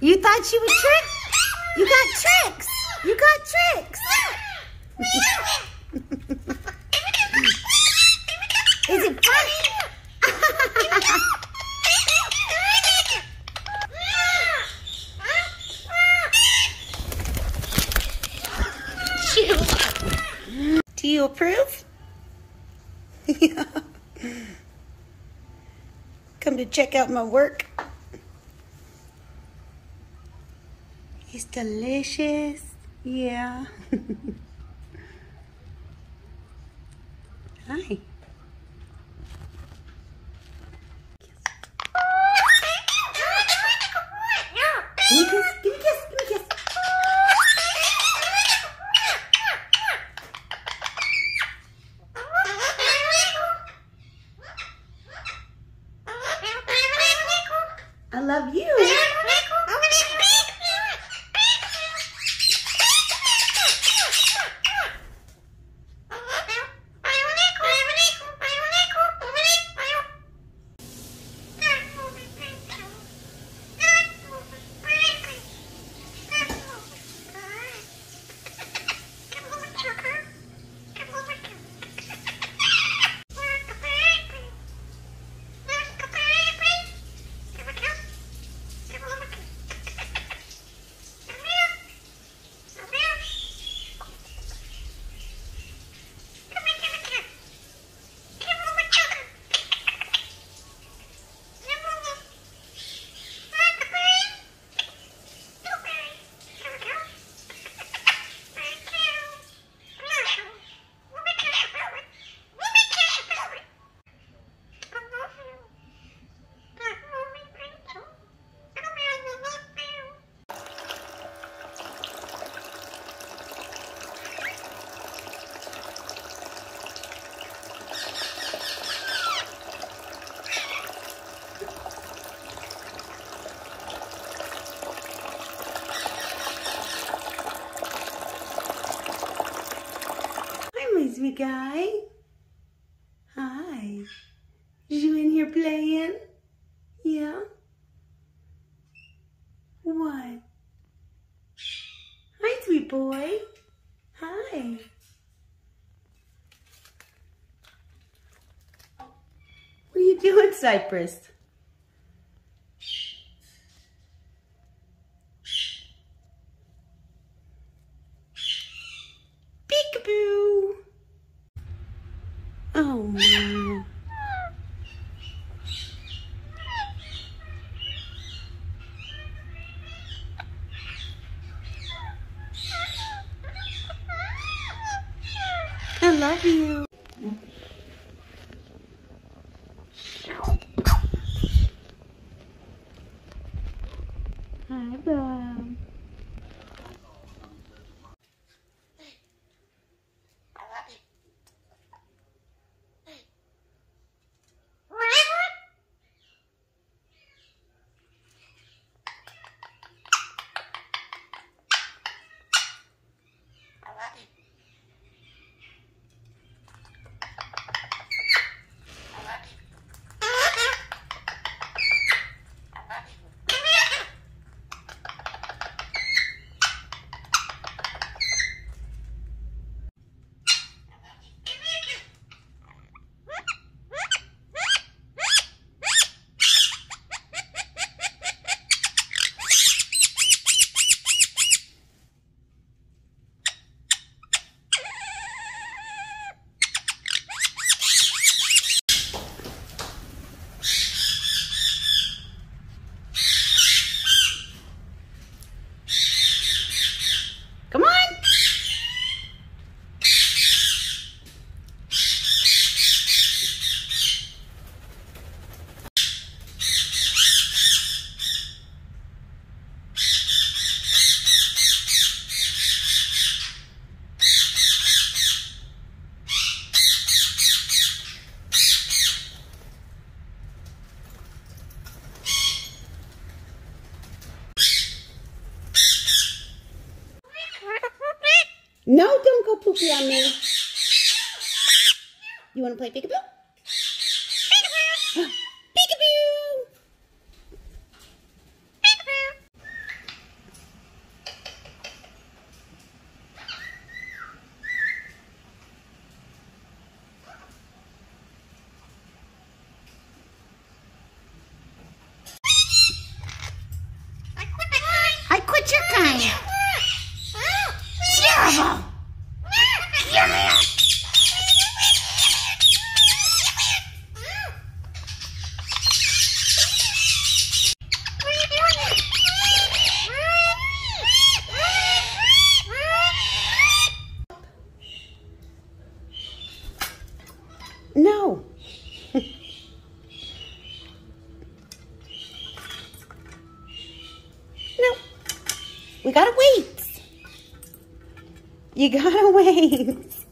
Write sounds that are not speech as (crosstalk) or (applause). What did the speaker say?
you thought she would trick? You got tricks. You got tricks. Is it funny? Do you approve? (laughs) yeah. Come to check out my work. Delicious. Yeah. (laughs) Hi. Give me a kiss, give me a kiss, give me a kiss. I love you. Hi, my sweet guy. Hi. You in here playing? Yeah? What? Hi, sweet boy. Hi. What are you doing, Cypress? Peekaboo. Oh, no. I love you. Hi, Bob. go poopy on me. You want to play peekaboo? Peekaboo! (gasps) peekaboo! Peekaboo! I quit your kind. (laughs) Terrible! No. (laughs) no. We gotta wait. You gotta (laughs) wait.